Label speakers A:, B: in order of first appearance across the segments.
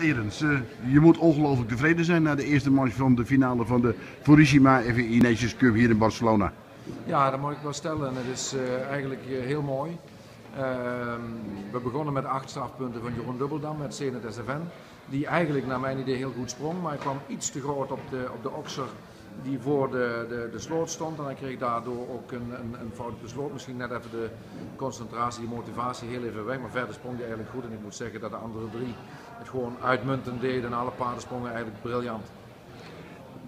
A: Erens, je moet ongelooflijk tevreden zijn na de eerste match van de finale van de Fukushima FI Cup hier in Barcelona.
B: Ja, dat moet ik wel stellen. Het is eh, eigenlijk eh, heel mooi. Ehm, we begonnen met acht strafpunten van Jeroen Dubbeldam met Zenit SFN. Die eigenlijk naar mijn idee heel goed sprong, maar hij kwam iets te groot op de, op de okser die voor de, de, de sloot stond. En hij kreeg daardoor ook een, een, een fout besloot. Misschien net even de concentratie, de motivatie heel even weg. Maar verder sprong hij eigenlijk goed. En ik moet zeggen dat de andere drie het gewoon uitmuntend deden. En alle paarden sprongen eigenlijk briljant.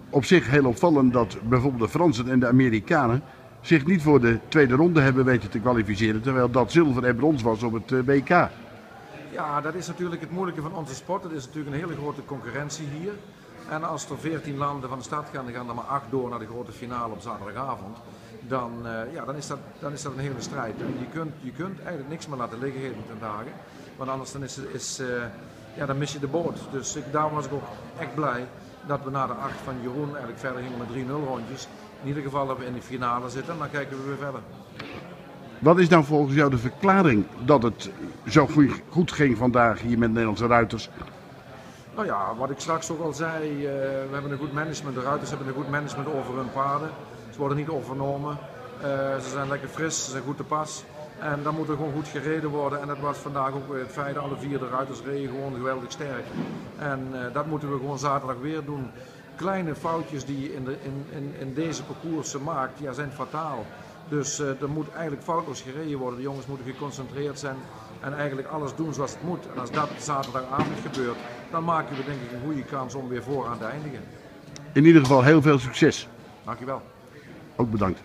A: Op zich heel opvallend dat bijvoorbeeld de Fransen en de Amerikanen zich niet voor de tweede ronde hebben weten te kwalificeren. Terwijl dat zilver en brons was op het eh, WK.
B: Ja, dat is natuurlijk het moeilijke van onze sport. Het is natuurlijk een hele grote concurrentie hier. En als er 14 landen van de stad gaan, dan gaan er maar 8 door naar de grote finale op zaterdagavond. Dan, uh, ja, dan, is, dat, dan is dat een hele strijd. En je kunt, je kunt eigenlijk niks meer laten liggen heden ten dagen. Want anders dan is, is, uh, ja, dan mis je de boot. Dus ik, daarom was ik ook echt blij dat we na de 8 van Jeroen eigenlijk verder gingen met 3-0 rondjes. In ieder geval dat we in de finale zitten en dan kijken we weer verder.
A: Wat is nou volgens jou de verklaring dat het zo goed ging vandaag hier met Nederlandse ruiters?
B: Nou ja, wat ik straks ook al zei, uh, we hebben een goed management. De ruiters hebben een goed management over hun paarden. Ze worden niet overnomen. Uh, ze zijn lekker fris, ze zijn goed te pas. En dan moet er gewoon goed gereden worden. En dat was vandaag ook het feit. Alle vier de ruiters reden gewoon geweldig sterk. En uh, dat moeten we gewoon zaterdag weer doen. Kleine foutjes die je in, de, in, in, deze parcoursen maakt, ja, zijn fataal. Dus uh, er moet eigenlijk foutloos gereden worden. De jongens moeten geconcentreerd zijn en eigenlijk alles doen zoals het moet. En als dat zaterdagavond gebeurt, dan maken we denk ik een goede kans om weer vooraan te eindigen.
A: In ieder geval heel veel succes.
B: Dankjewel.
A: Ook bedankt.